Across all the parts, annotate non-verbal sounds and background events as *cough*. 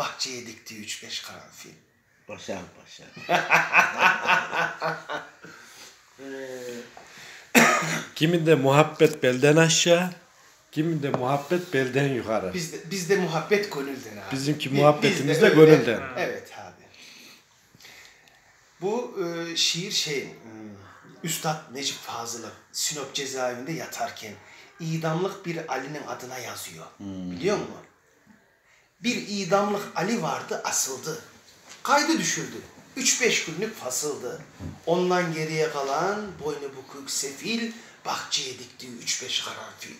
bahçeye diktiği üç beş karanfil. Başar başar. *laughs* Kiminde muhabbet belden aşağı, kiminde muhabbet belden yukarı. Bizde, bizde muhabbet gönülden abi. Bizimki Bi- muhabbetimiz bizde de öyle. gönülden. Evet abi. Bu e, şiir şey, hmm, Üstad Necip Fazıl'ı Sinop cezaevinde yatarken idamlık bir Ali'nin adına yazıyor. Biliyor musun? Bir idamlık Ali vardı asıldı. Kaydı düşürdü. 3-5 günlük fasıldı. Ondan geriye kalan boynu bükük sefil bahçeye diktiği 3-5 karanfil.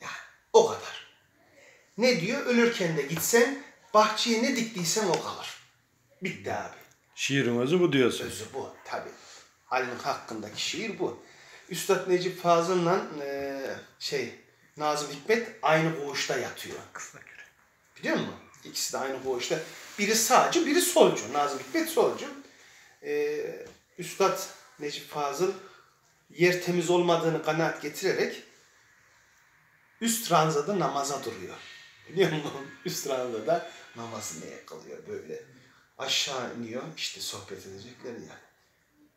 Yani o kadar. Ne diyor? Ölürken de gitsen bahçeye ne diktiysen o kalır. Bitti abi. Şiirin özü bu diyorsun. Sözü bu tabi. Ali'nin hakkındaki şiir bu. Üstad Necip Fazıl'la eee, şey Nazım Hikmet aynı koğuşta yatıyor. Biliyor musun? İkisi de aynı koğuşta. Biri sağcı, biri solcu. Nazım Hikmet solcu. Eee Üstad Necip Fazıl yer temiz olmadığını kanaat getirerek üst ranzada namaza duruyor. *laughs* Biliyor musun? Üst ranzada namazını kılıyor böyle. Aşağı iniyor işte sohbet edecekler ya.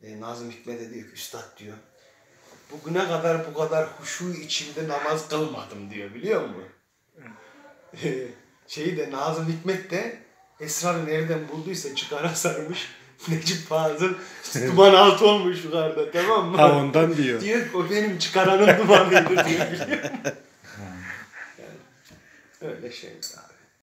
E, Nazım Hikmet'e diyor ki üstad diyor. Bugüne kadar bu kadar huşu içinde namaz kılmadım diyor biliyor musun? *laughs* Şeyi de Nazım Hikmet de esrarı nereden bulduysa çıkara sarmış. *laughs* Necip Fazıl duman altı olmuş yukarıda tamam mı? Ha ondan diyor. Diyor o benim çıkaranın dumanıydı *laughs* diyor biliyor musun? Yani, öyle şey abi.